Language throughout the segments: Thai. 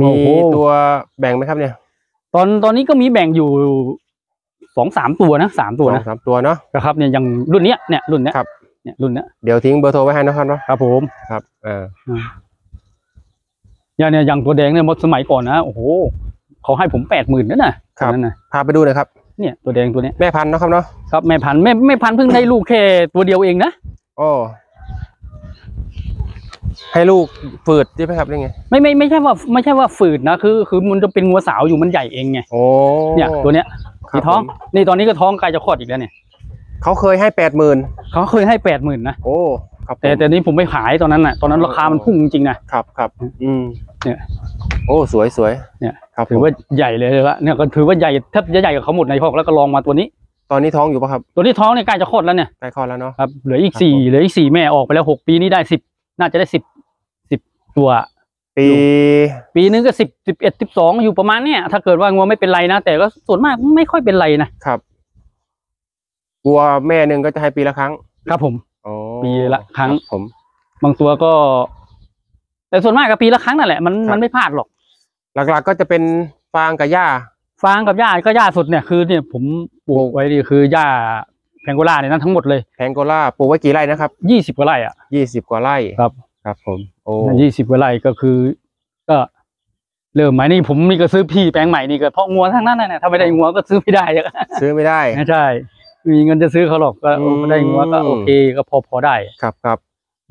มีโอ้โหตัวแบ่งไหมครับเนี่ย ตอนตอนนี้ก็มีแบ่งอยู่สองสามตัวนะสามตัวสอนะงสามตัวเนาะนะครับเนี่ยอย่างรุ่นเนี้ยเนี่ยรุ่นเนี้ยครับเนี่ยรุ่นเนี้ยเดี๋ยวทิ้งเบอร์โทรไว้ให้นะครับเนาะครับผมครับเออเนี่ยเนี่ยอย่างตัวแดงเนี่ยหมดสมัยก่อนนะโอ้โหเขาให้ผมแปดหมื่นนั่นน่ะตอนนั้นนะพาไปดูหน่อยครับเนี่ยตัวแดงตัวเนี้ยแม่พันธุ์เนาะครับเนาะครับแม่พันธุ์แม่แม่พันธุ์เพิ่งได้ลูกแค่ตัวเดียวเองนะโอ้ ให้ลูกฝืดใช่ไหมครับนี่ไงไม่ไม่ไม่ใช่ว่าไม่ใช่ว่าฝืดนะคือคือมันจะเป็นงัวสาวอยู่มันใหญ่เองไงโอ้เนี่ยตัวเนี้ยครับมีท้องผมนี่ตอนนี้ก็ท้องใกล้จะคลอดอีกแล้วเนี่ยเขาเคยให้แปดหมื่นเขาเคยให้แปดหมื่นนะโอ้ครับผมแต่แต่นี้ผมไม่ขายตอนนั้นน่ะตอนนั้นราคามันพุ่งจริงๆนะครับครับอืมเนี่ยโอ้สวยสวยเนี่ยครับถือผมว่าใหญ่เลยละเนี่ยก็ถือว่าใหญ่แทบจะใหญ่กับเขาหมดในคอกแล้วก็ลองมาตัวนี้ ตอนนี้ท้องอยู่ปะครับ ตัวนี้ท้องเนี่ยใกล้จะคลอดแล้วเนี่ยใกล้คลอดแล้วเนาะครับเหลืออีกครับสี่ผมเหลืออีกสี่แม่ออกไปแล้วหกปีนี้ได้สิบน่าจะได้สิบสิบ ตัว ปี ปีนึงก็สิบสิบเอ็ดสิบสองอยู่ประมาณเนี่ยถ้าเกิดว่างัวไม่เป็นไรนะ แต่ก็ส่วนมากไม่ค่อยเป็นไรนะครับวัวแม่หนึ่งก็จะให้ปีละครั้ง ครับผมโอ้ปีละครั้ง ผม บางตัวก็ แต่ส่วนมากก็ปีละครั้งนั่นแหละมันครับมันไม่พลาดหรอก หลักๆก็จะเป็นฟางกับหญ้าฟางกับหญ้าก็หญ้าสุดเนี่ยคือเนี่ยผมปลูกไว้นี่คือหญ้าแพงโกล่าเนี่ยนั้นทั้งหมดเลยแพงโกล่าปลูกไว้กี่ไร่นะครับยี่สิบกว่าไร่อะยี่สิบกว่าไร่ครับ ครับ ผมโอ้ยี่สิบกว่าไร่ก็คือ ก็เริ่มไหมนี่ผมนี่ก็ซื้อพี่แปลงใหม่นี่ก็เพราะงัวทั้งนั้นนะเนี่ยถ้าไม่ได้งัวก็ซื้อไม่ได้อะซื้อไม่ได้ใช่ไม่มีเงินจะซื้อเขาหรอกก็อืมไม่ได้งัวก็โอเคก็พอพอได้ ครับครับ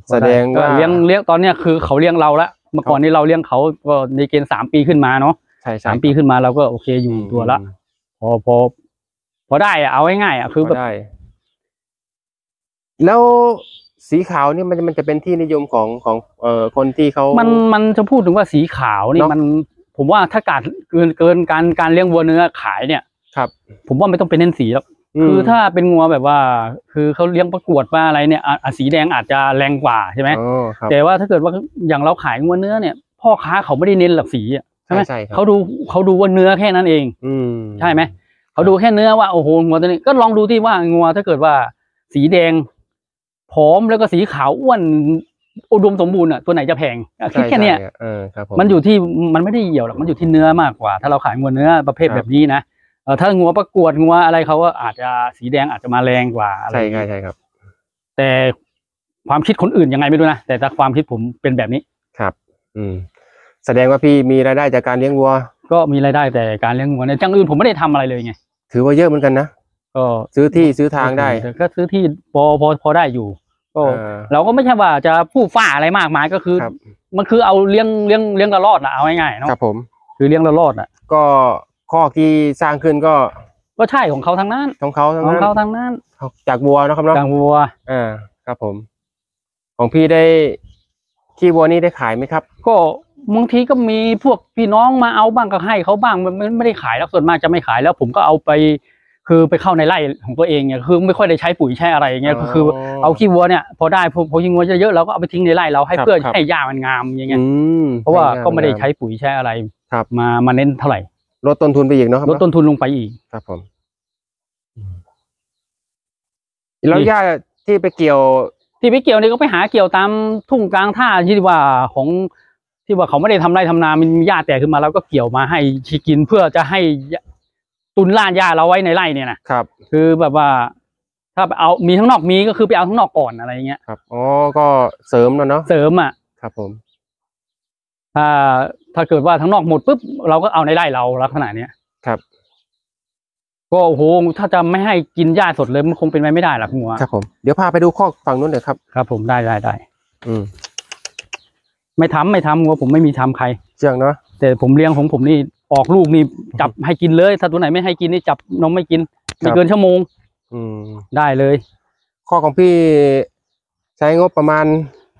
พอไแสดงว่าก็เลี้ยงเลี้ยงตอนเนี้ยคือเขาเลี้ยงเราละเมื่อก่อนนี้เราเลี้ยงเขาก็ในเกณฑ์สามปีขึ้นมาเนาะใช่ใช่สามปีขึ้นมาเราก็โอเคอยู่ตัวละอืมพอพอพอได้อะเอาง่ายๆอะคือพแบอบได้แล้ว สีขาวนี่มันมันจะเป็นที่นิยมของของเอ่อคนที่เขามันมันจะพูดถึงว่าสีขาวนี่เนอะมัน ผมว่าถ้าการเกินเกินการการเลี้ยงวัวเนื้อขายเนี่ยครับ ผมว่าไม่ต้องเป็นเน้นสีแล้วมคือถ้าเป็นงัวแบบว่า คือเขาเลี้ยงประกวดว่าอะไรเนี่ยอะอะสีแดงอาจจะแรงกว่าใช่ไหมอ๋อครับแต่ว่าถ้าเกิดว่าอย่างเราขายงัวเนื้อเนี่ย พ่อค้าเขาไม่ได้เน้นหลักสีอะใช่ไหมใช่ครับเขาดูเขาดูว่าเนื้อแค่นั้นเอง อืมใช่ไหมเขาดูแค่เนื้อว่าโอ้โหงัวตัวนี้ก็ลองดูที่ว่างัวถ้าเกิดว่าสีแดง ผอมแล้วก็สีขาวอ้วนอุดมสมบูรณ์อะตัวไหนจะแพงอะคิดใช่แค่เนี้ยใช่เออครับผมมันอยู่ที่มันไม่ได้เหี่ยวหรอกมันอยู่ที่เนื้อมากกว่า ถ้าเราขายงัวเนื้อประเภทครับแบบนี้นะเออถ้างัวประกวดงัวอะไรเขาก็อาจจะสีแดงอาจจะมาแรงกว่าอะไรใช่ใช่ใช่ครับ แต่ความคิดคนอื่นยังไงไม่รู้นะแต่ถ้าความคิดผมเป็นแบบนี้ครับ อืม แสดงว่าพี่มีรายได้จากการเลี้ยงวัว ก็มีรายได้แต่การเลี้ยงงัวในจังอื่นผมไม่ได้ทำอะไรเลยไงถือว่าเยอะเหมือนกันนะ ก็ซื้อที่ซื้อทางได้แต่ก็ซื้อที่พอพอพอได้อยู่ ก็เออเราก็ไม่ใช่ว่าจะผู้ฝ่าอะไรมากมายก็คือครับมันคือเอาเลี้ยงเลี้ยงเลี้ยงละรอดนะเอาง่ายๆเนาะครับผม คือเลี้ยงละรอดอะ ก็ข้อที่สร้างขึ้นก็ ก็ใช่ของเขาทั้งนั้นของเขาทั้งของนั้นเขาทั้งนั้นจากวัวเนอะครับเนาะกลางวัวอ่าครับผม ของพี่ได้ขี้วัวนี่ได้ขายไหมครับ ก็บางทีก็มีพวกพี่น้องมาเอาบ้างก็ให้เขาบ้างมันมันไม่ได้ขายแล้วส่วนมากจะไม่ขายแล้ว ผมก็เอาไป คือไปเข้าในไร่ของตัวเองเนี่ยคือไม่ค่อยได้ใช้ปุ๋ยใช้อะไรอย่างเงี้ยก็คือเอาขี้วัวเนี่ยพอได้พอพอขี้วัวเยอะๆเราก็เอาไปทิ้งในไร่เราให้ครับเพื่อครับ ให้หญ้ามันงามอย่างเงี้ยอืมเพราะว่าให้งก็ไม่ได้ใช้ปุ๋ยใช้อะไรครับ มามาเน้นเท่าไหร่ลดต้นทุนไปอีกเนาะครับลดต้นทุนลงไปอีก ครับผมแล้วนี่ หญ้าที่ไปเกี่ยว ที่ไปเกี่ยวนี่ก็ไปหาเกี่ยวตามทุ่งกลางท่าที่ว่าของที่ว่าเขาไม่ได้ทำไร่ทำนามันมีหญ้าแตกขึ้นมาแล้วก็เกี่ยวมาให้ชีกินเพื่อจะให้ ตุนล่านหญ้าเราไว้ในไร่เนี่ยนะครับ คือแบบว่า ถ้าไปเอามีข้างนอกมีก็คือไปเอาข้างนอกก่อนอะไรอย่างเงี้ยครับอ๋อก็เสริมแล้วเนาะเสริมอะครับ ผม ถ้าถ้าเกิดว่าทั้งนอกหมดปุ๊บเราก็เอาในไร่เราลักษณะเนี้ยครับ ก็โอ้โหถ้าจะไม่ให้กินหญ้าสดเลยมันคงเป็นไปไม่ได้หรอกหัวครับผมเดี๋ยวพาไปดูข้อกฝั่งนู้นหน่อยครับ ครับ ผมได้ได้ได้อืมไม่ทำไม่ทำงัวผมไม่มีทำใครเชื่องเนาะแต่ผมเลี้ยงของผมนี่ ออกลูกนี่จับให้กินเลย ถ้าตัวไหนไม่ให้กินนี่จับนมไม่กินไม่เกินชั่วโมง อืมได้เลย ข้อของพี่ใช้งบประมาณ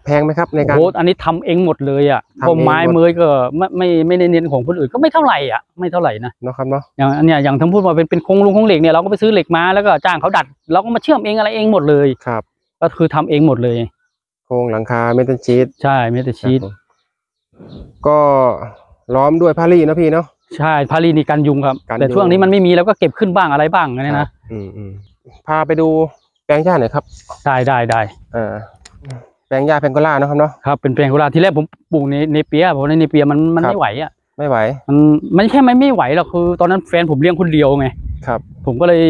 แพงไหมครับในโอ้การโหอันนี้ทำเองหมดเลยอะทำเองพวกไม้หมดเมยก็ไม่ไม่ไม่ได้เน้นของคนอื่นก็ไม่เท่าไหร่อะไม่เท่าไหร่นะเนาะครับเนาะอย่างอันเนี้ยอย่างทั้งพูดว่าเป็นเป็นโครงลุงโครงเหล็กเนี่ยเราก็ไปซื้อเหล็กมาแล้วก็จ้างเขาดัดเราก็มาเชื่อมเองอะไรเองหมดเลยครับ ก็คือทำเองหมดเลย โครงหลังคาเมทัลชีตใช่ไม่แต่ชีตครับผมก็ล้อมด้วยผ้าลี่เนาะพี่เนาะ ใช่พารีนี่กันยุงครับ กันยุง แต่ช่วงนี้มันไม่มีแล้วก็เก็บขึ้นบ้างอะไรบ้างเนี่ยครันะบอืมอืมพาไปดูแปลงหญ้าหน่อยครับ ได้ได้ได้เออแปลงหญ้าเพนโกล่าเนอะครับเนาะ ครับเป็นแปลงกุหลาบที่แรกผมปลูกในในเปียเพราะในในเปียมันมันครับ ไม่ไหวอะไม่ไหว มันมันแค่ไม่ไม่ไหวหรอกคือ ตอนนั้นแฟนผมเลี้ยงคนเดียวไงครับ ผมก็เลย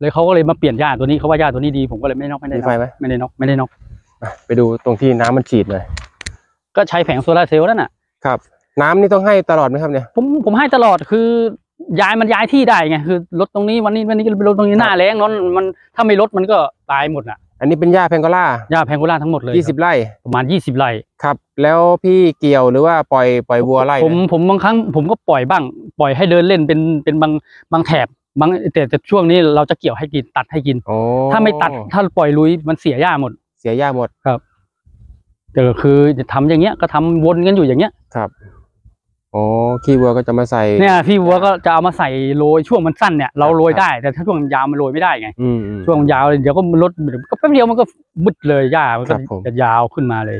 เลยเขาก็เลยมาเปลี่ยนหญ้าตัวนี้เขาว่าหญ้าตัวนี้ดีผมก็เลยไม่นอกไม่ได้มีนไฟอกไหมไม่ได้นอกไม่ได้นอกอะไปดูตรงที่น้ำมันฉีดหน่อยก็ใช้แผงโซลาร์เซลล์นั่นน่ะ ครับ น้ำนี่ต้องให้ตลอดไหมครับเนี่ย ผมผมให้ตลอดคือย้ายมันย้ายที่ได้ไงคือลดตรงนี้วันนี้วันนี้ก็ไปลดตรงนี้ครับหน้าแรงนั้นมันถ้าไม่ลดมันก็ตายหมดน่ะ อันนี้เป็นหญ้าเพนโกล่าหญ้าแพงโกล่าทั้งหมดเลยยี่สิบไร่ประมาณยี่สิบไร่ครับ แล้วพี่เกี่ยวหรือว่าปล่อยปล่อยวัวไล่ผมนะผมบางครั้งผมก็ปล่อยบ้าง ปล่อยให้เดินเล่นเป็นเป็นบางบางแถบบางแต่แต่ช่วงนี้เราจะเกี่ยวให้กินตัดให้กินโอ้ถ้าไม่ตัดถ้าปล่อยลุยมันเสียหญ้าหมด เสียหญ้าหมดแต่ก็คือจะทำอย่างเงี้ยก็ทำวนกันอยู่อย่างเงี้ยครับ โอ้ขี้วัวก็จะมาใส่เนี่ยพี่วัวก็จะเอามาใส่โรยช่วงมันสั้นเนี่ยเราโรยได้แต่ถ้าช่วงยาวมันโรยไม่ได้ไงอืมอืม ช่วงยาวเดี๋ยวก็ลดเดี๋ยวก็แป๊บเดียวมันก็บึดเลยหญ้ามันคก็รับผม จะยาวขึ้นมาเลย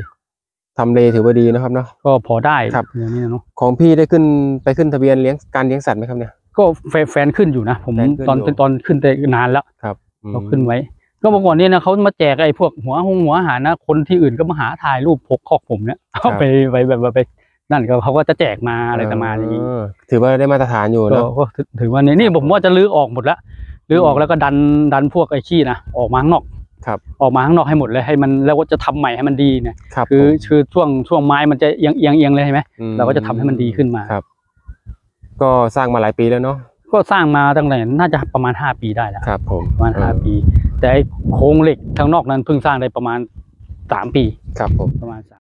ทำเลถือว่าดีนะครับเนาะ ก็พอได้ครับ อย่างนี้นะเนาะของพี่ได้ขึ้นไปขึ้นทะเบียนเลี้ยงการเลี้ยงสัตว์ไหมครับเนี่ย ก็แฟนแฟนขึ้นอยู่นะผมแฟนขึ้นตอนอยู่ ตอนขึ้นแต่นานแล้วอืมเขาขึ้นไว้ ก็เมื่อก่อนเนี่ยนะเขามาแจกไอ้พวกหัวหงหัวอาหารนะคนที่อื่นก็มาหาถ่ายรูปพกคอกผมเนี่ยเอาไปไปแบบว่าไป นั่นก็เขาก็จะแจกมาอะไรประมาณนี้เออถือว่าได้มาตรฐานอยู่ก็เนาะก็ถือถือว่านี่นี่ผมว่าจะลื้อออกหมดแล้วลื้อออกแล้วก็ดันดันพวกไอ้ขี้นะออกมาข้างนอกครับออกมาข้างนอกให้หมดเลยให้มันแล้วก็จะทำใหม่ให้มันดีเนี่ยครับคือผมคือช่วงช่วงไม้มันจะเอียงเอียงเอียงเลยใช่ไหมมเราก็จะทำให้มันดีขึ้นมาครับ ก็สร้างมาหลายปีแล้วเนาะก็สร้างมาตั้งแต่น่าจะประมาณห้าปีได้แล้วครับผมประมาณห้าเออปี แต่ไอ้โครงเหล็กทางนอกนั้นเพิ่งสร้างได้ประมาณสามปีครับผมประมาณสาม